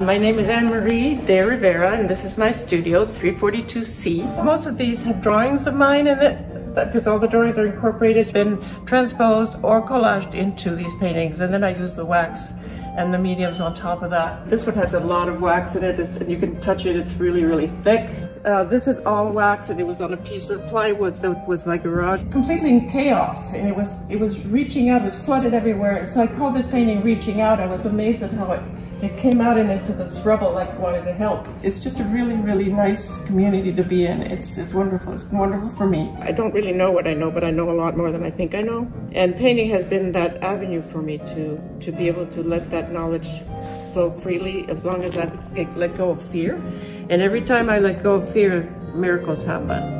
My name is Anne-Marie de Rivera and this is my studio, 342C. Most of these have drawings of mine in it because all the drawings are incorporated, been transposed or collaged into these paintings and then I use the wax and the mediums on top of that. This one has a lot of wax in it and you can touch it, it's really, really thick. Uh, this is all wax and it was on a piece of plywood that was my garage. Completely in chaos and it was, it was reaching out, it was flooded everywhere. And so I called this painting Reaching Out. I was amazed at how it it came out and into this rubble like wanted to help. It's just a really, really nice community to be in. It's, it's wonderful. It's wonderful for me. I don't really know what I know, but I know a lot more than I think I know. And painting has been that avenue for me to, to be able to let that knowledge flow freely as long as I let go of fear. And every time I let go of fear, miracles happen.